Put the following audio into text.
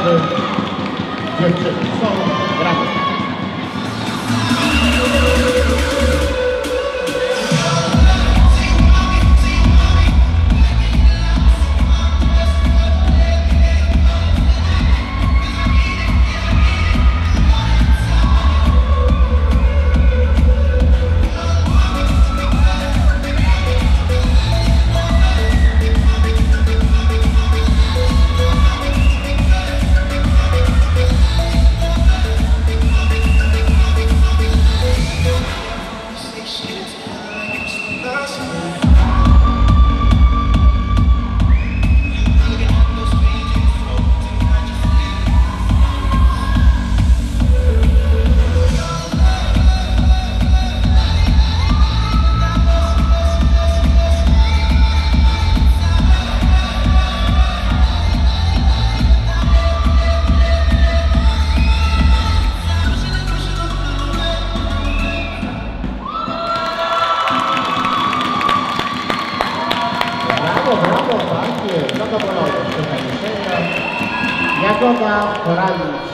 Father, your song. That's zadowolony z tego Jagoda Korali